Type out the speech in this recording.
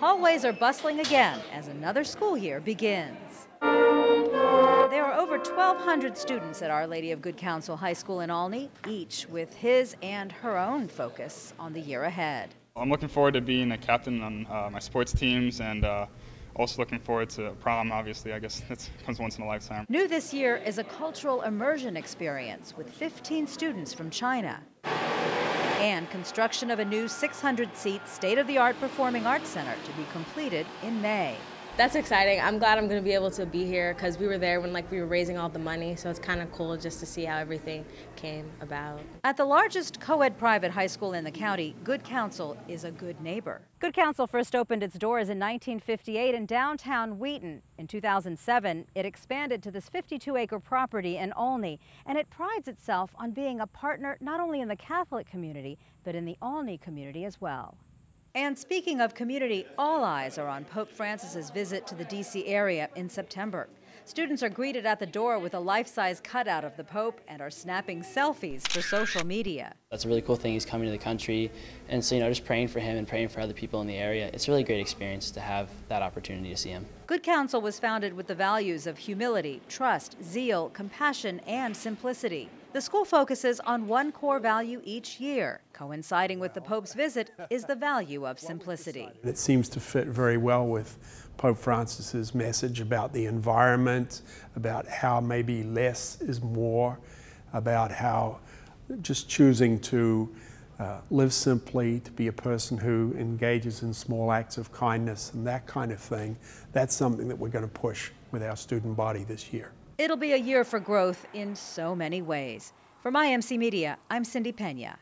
Hallways are bustling again as another school year begins. There are over 1,200 students at Our Lady of Good Counsel High School in Olney, each with his and her own focus on the year ahead. I'm looking forward to being a captain on uh, my sports teams and uh, also looking forward to prom, obviously. I guess it comes once in a lifetime. New this year is a cultural immersion experience with 15 students from China construction of a new 600 seat state of the art performing arts center to be completed in May. That's exciting. I'm glad I'm going to be able to be here because we were there when like we were raising all the money, so it's kind of cool just to see how everything came about. At the largest co-ed private high school in the county, Good Counsel is a good neighbor. Good Counsel first opened its doors in 1958 in downtown Wheaton. In 2007, it expanded to this 52-acre property in Olney, and it prides itself on being a partner not only in the Catholic community, but in the Olney community as well. And speaking of community, all eyes are on Pope Francis's visit to the D.C. area in September. Students are greeted at the door with a life-size cutout of the Pope and are snapping selfies for social media. That's a really cool thing. He's coming to the country, and so you know, just praying for him and praying for other people in the area. It's a really great experience to have that opportunity to see him. Good Counsel was founded with the values of humility, trust, zeal, compassion, and simplicity. The school focuses on one core value each year. Coinciding with the Pope's visit is the value of simplicity. It seems to fit very well with Pope Francis's message about the environment, about how maybe less is more, about how just choosing to uh, live simply, to be a person who engages in small acts of kindness and that kind of thing. That's something that we're going to push with our student body this year. It'll be a year for growth in so many ways. For My MC Media, I'm Cindy Pena.